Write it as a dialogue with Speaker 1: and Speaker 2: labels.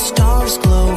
Speaker 1: stars glow